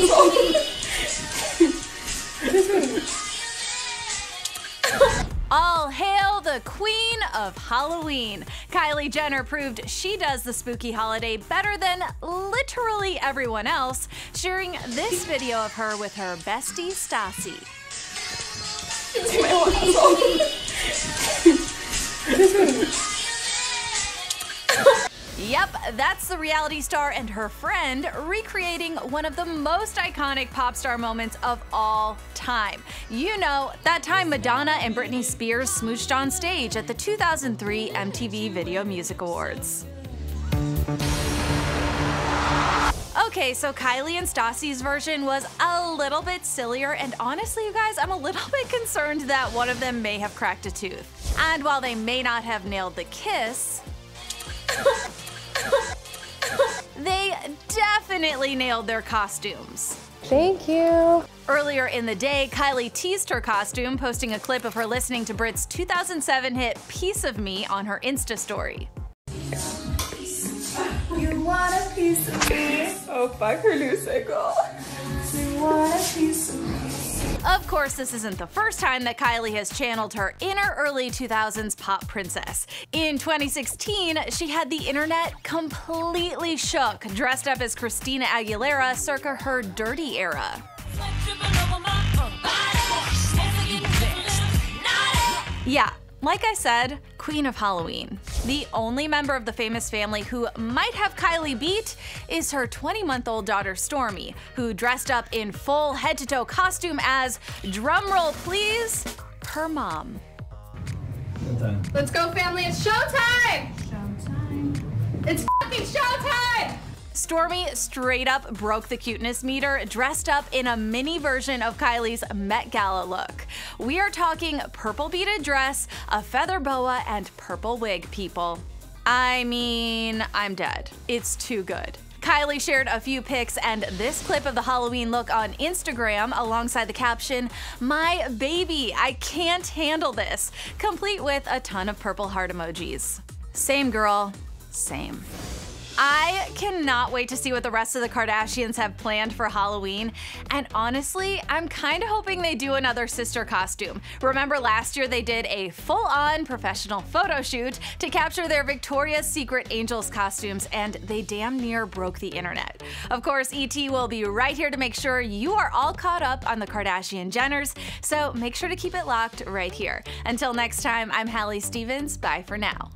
All hail the queen of Halloween. Kylie Jenner proved she does the spooky holiday better than literally everyone else, sharing this video of her with her bestie Stassie. That's the reality star and her friend recreating one of the most iconic pop star moments of all time. You know, that time Madonna and Britney Spears smooched on stage at the 2003 MTV Video Music Awards. Okay, so Kylie and Stassie's version was a little bit sillier, and honestly, you guys, I'm a little bit concerned that one of them may have cracked a tooth. And while they may not have nailed the kiss, definitely nailed their costumes. Thank you. Earlier in the day, Kylie teased her costume, posting a clip of her listening to Brit's 2007 hit Piece of Me on her Insta story. You want a piece of me? Oh, fuck her new single. You want a piece of me? Of course, this isn't the first time that Kylie has channeled her inner early 2000s pop princess. In 2016, she had the internet completely shook, dressed up as Christina Aguilera circa her dirty era. Yeah, like I said, Queen of Halloween. The only member of the famous family who might have Kylie beat is her 20 month old daughter Stormi, who dressed up in full head to toe costume as, drumroll please, her mom. Let's go, family. It's showtime! Showtime. It's fucking showtime! Stormi straight up broke the cuteness meter, dressed up in a mini version of Kylie's Met Gala look. We are talking purple beaded dress, a feather boa, and purple wig, people. I mean, I'm dead. It's too good. Kylie shared a few pics and this clip of the Halloween look on Instagram alongside the caption, My baby, I can't handle this, complete with a ton of purple heart emojis. Same girl, same. I cannot wait to see what the rest of the Kardashians have planned for Halloween. And honestly, I'm kind of hoping they do another sister costume. Remember last year they did a full on professional photo shoot to capture their Victoria's Secret Angels costumes, and they damn near broke the internet. Of course, ET will be right here to make sure you are all caught up on the Kardashian Jenners, so make sure to keep it locked right here. Until next time, I'm Hallie Stevens. Bye for now.